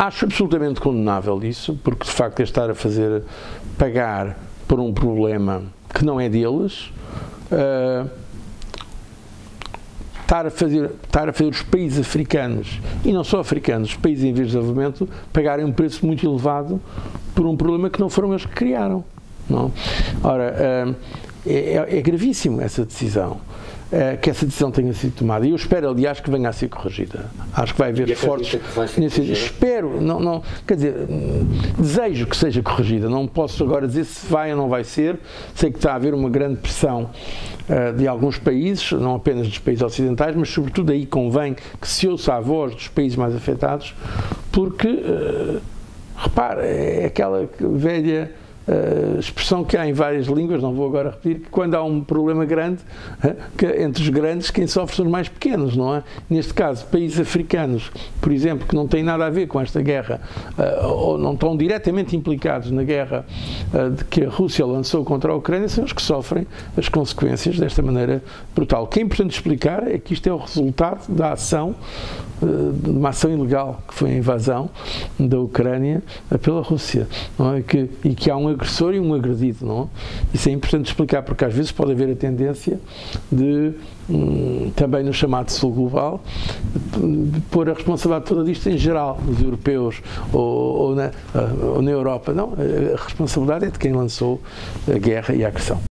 acho absolutamente condenável isso, porque de facto é estar a fazer pagar por um problema que não é deles. Uh, estar a, fazer, estar a fazer os países africanos, e não só africanos, os países em vias de desenvolvimento, pagarem um preço muito elevado por um problema que não foram eles que criaram. Não? Ora, uh, é, é gravíssimo essa decisão. Uh, que essa decisão tenha sido tomada. E eu espero, aliás, que venha a ser corrigida. Acho que vai haver fortes. Espero, não, não, quer dizer, desejo que seja corrigida. Não posso agora dizer se vai ou não vai ser. Sei que está a haver uma grande pressão uh, de alguns países, não apenas dos países ocidentais, mas sobretudo aí convém que se ouça a voz dos países mais afetados, porque, uh, repare, é aquela velha uh, expressão que há em várias línguas, não vou agora repetir, que quando há um problema grande, uh, entre os grandes, quem sofre são os mais pequenos, não é? Neste caso, países africanos, por exemplo, que não têm nada a ver com esta guerra, uh, ou não estão diretamente implicados na guerra de que a Rússia lançou contra a Ucrânia, são os que sofrem as consequências desta maneira brutal. O que é importante explicar é que isto é o resultado da ação, de uma ação ilegal, que foi a invasão da Ucrânia pela Rússia, é? que, e que há um agressor e um agredido, não? Isso é importante explicar, porque às vezes pode haver a tendência de, hum, também no chamado Sul Global, pôr a responsabilidade toda disto em geral, nos europeus ou, ou, na, ou na Europa. Não, a responsabilidade é de quem lançou a guerra e a agressão.